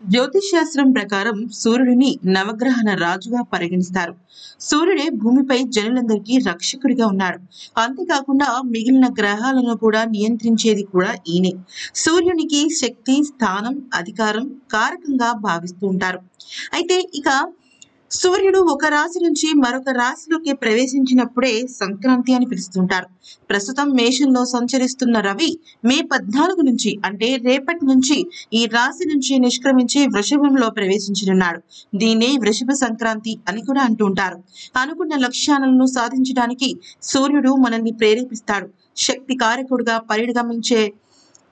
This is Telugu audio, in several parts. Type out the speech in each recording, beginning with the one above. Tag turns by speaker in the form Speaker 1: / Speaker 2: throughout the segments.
Speaker 1: జ్యోతిష్ శాస్త్రం ప్రకారం సూర్యుడిని నవగ్రహణ రాజుగా పరిగణిస్తారు. సూర్యుడే భూమిపై జనులందరికీ రక్షకుడిగా ఉన్నాడు. అంతేకాకుండా మిగిలిన గ్రహాలను కూడా నియంత్రించేది కూడా ఈయనే. సూర్యునికి శక్తి స్థానం అధికారం కారకంగా భావిస్తూ ఉంటారు. అయితే ఇక సూర్యుడు ఒక రాశి నుంచి మరొక రాశిలోకి ప్రవేశించినప్పుడే సంక్రాంతి అని పిలుస్తుంటారు. ప్రస్తుతం మేషంలో సంచరిస్తున్న రవి మే పద్నాలుగు నుంచి అంటే రేపటి నుంచి ఈ రాశి నుంచి నిష్క్రమించి వృషభంలో ప్రవేశించనున్నాడు. దీనే వృషభ సంక్రాంతి అని కూడా అంటుంటారు అనుకున్న లక్ష్యాలను సాధించడానికి సూర్యుడు మనల్ని ప్రేరేపిస్తాడు. శక్తి కారకుడుగా పరిణమించే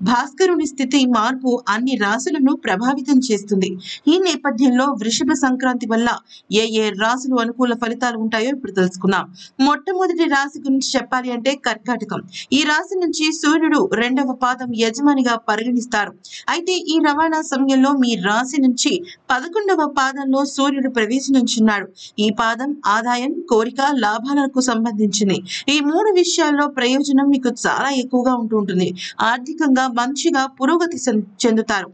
Speaker 1: భాస్కరుని స్థితి మార్పు అన్ని రాశులను ప్రభావితం చేస్తుంది. ఈ నేపథ్యంలో వృషభ సంక్రాంతి వల్ల ఏ ఏ రాశులు అనుకూల ఫలితాలు ఉంటాయో ఇప్పుడు తెలుసుకుందాం. మొట్టమొదటి రాశి గురించి చెప్పాలి అంటే కర్కాటకం. ఈ రాశి నుంచి సూర్యుడు రెండవ పాదం యజమానిగా పరిగణిస్తారు. అయితే ఈ రవాణా సమయంలో మీ రాశి నుంచి పదకొండవ పాదంలో సూర్యుడు ప్రవేశించున్నాడు. ఈ పాదం ఆదాయం కోరిక లాభాలకు సంబంధించింది. ఈ మూడు విషయాల్లో ప్రయోజనం మీకు చాలా ఎక్కువగా ఉంటూ ఉంటుంది. ఆర్థికంగా మంచిగా పురోగతి చెందుతారు.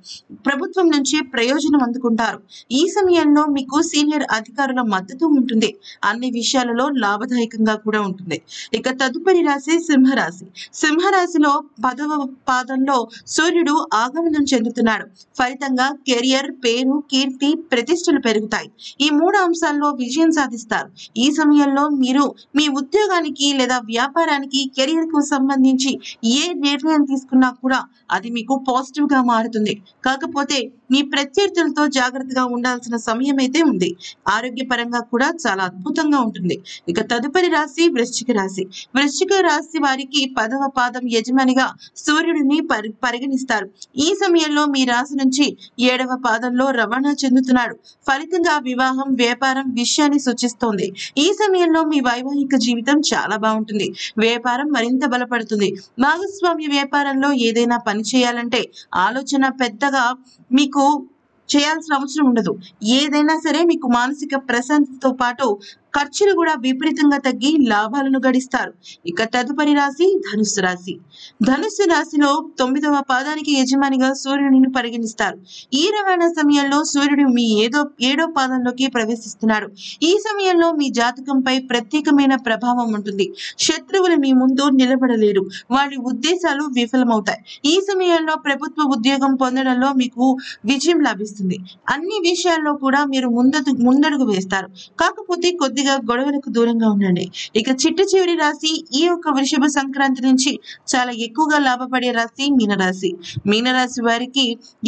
Speaker 1: ప్రభుత్వం నుంచి ప్రయోజనం అందుకుంటారు. ఈ సమయంలో మీకు సీనియర్ అధికారుల మద్దతు ఉంటుంది. అన్ని విషయాలలో లాభదాయకంగా కూడా ఉంటుంది. ఇక తదుపరి రాశి సింహరాశి. సింహరాశిలో పదవ పాదంలో సూర్యుడు ఆగమనం చెందుతున్నాడు. ఫలితంగా కెరియర్ పేరు కీర్తి ప్రతిష్టలు పెరుగుతాయి. ఈ మూడు అంశాల్లో విజయం సాధిస్తారు. ఈ సమయంలో మీరు మీ ఉద్యోగానికి లేదా వ్యాపారానికి కెరియర్కు సంబంధించి ఏ నిర్ణయం తీసుకున్నా కూడా అది మీకు పాజిటివ్గా మారుతుంది. కాకపోతే మీ ప్రత్యర్థులతో జాగ్రత్తగా ఉండాల్సిన సమయం అయితే ఉంది. ఆరోగ్యపరంగా కూడా చాలా అద్భుతంగా ఉంటుంది. ఇక తదుపరి రాశి వృశ్చిక రాశి. వృశ్చిక రాశి వారికి పదవ పాదం యజమానిగా సూర్యుడిని పరి పరిగణిస్తారు. ఈ సమయంలో మీ రాశి నుంచి ఏడవ పాదంలో రవాణా చెందుతున్నాడు. ఫలితంగా వివాహం వ్యాపారం విషయాన్ని సూచిస్తోంది. ఈ సమయంలో మీ వైవాహిక జీవితం చాలా బాగుంటుంది. వ్యాపారం మరింత బలపడుతుంది. భాగస్వామ్య వ్యాపారంలో ఏదైనా పని చేయాలంటే ఆలోచన పెద్దగా మీకు చేయాల్సిన అవసరం ఉండదు. ఏదైనా సరే మీకు మానసిక ప్రశాంతతో పాటు ఖర్చులు కూడా విపరీతంగా తగ్గి లాభాలను గడిస్తారు. ఇక తదుపరి రాశి ధనుస్సు రాశి. ధనుస్సు రాశిలో తొమ్మిదవ పాదానికి యజమానిగా సూర్యుడిని పరిగణిస్తారు. ఈ రవాణా సమయంలో సూర్యుడు మీ ఏదో ఏడో పాదంలోకి ప్రవేశిస్తున్నాడు. ఈ సమయంలో మీ జాతకంపై ప్రత్యేకమైన ప్రభావం ఉంటుంది. శత్రువులు మీ ముందు నిలబడలేరు. వారి ఉద్దేశాలు విఫలమవుతాయి. ఈ సమయంలో ప్రభుత్వ ఉద్యోగం పొందడంలో మీకు విజయం లభిస్తుంది. అన్ని విషయాల్లో కూడా మీరు ముందడు ముందడుగు వేస్తారు. కాకపోతే కొద్దిగా గొడవలకు దూరంగా ఉండండి. ఇక చిట్ట చివరి రాశి ఈ యొక్క వృషభ సంక్రాంతి నుంచి చాలా ఎక్కువగా లాభపడే రాశి మీనరాశి. మీనరాశి వారికి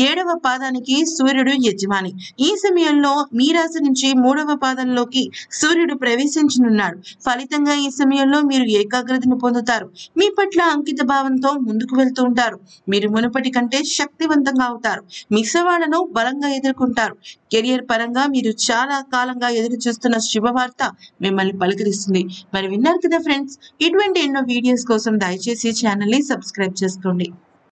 Speaker 1: ఏడవ పాదానికి సూర్యుడు యజమాని. ఈ సమయంలో మీ రాశి నుంచి మూడవ పాదంలోకి సూర్యుడు ప్రవేశించనున్నాడు. ఫలితంగా ఈ సమయంలో మీరు ఏకాగ్రతను పొందుతారు. మీ పట్ల అంకిత భావంతో ముందుకు వెళ్తూ ఉంటారు. మీరు మునుపటి కంటే శక్తివంతంగా అవుతారు. మీ సవాళ్ళను బలంగా ఎదుర్కొంటారు. కెరియర్ పరంగా మీరు చాలా కాలంగా ఎదురు చూస్తున్న శుభవార్త మిమ్మల్ని పలకరిస్తుంది. మరి విన్నారు కదా ఫ్రెండ్స్ ఇటువంటి ఎన్నో వీడియోస్ కోసం దయచేసి ఛానల్ని సబ్స్క్రైబ్ చేసుకోండి.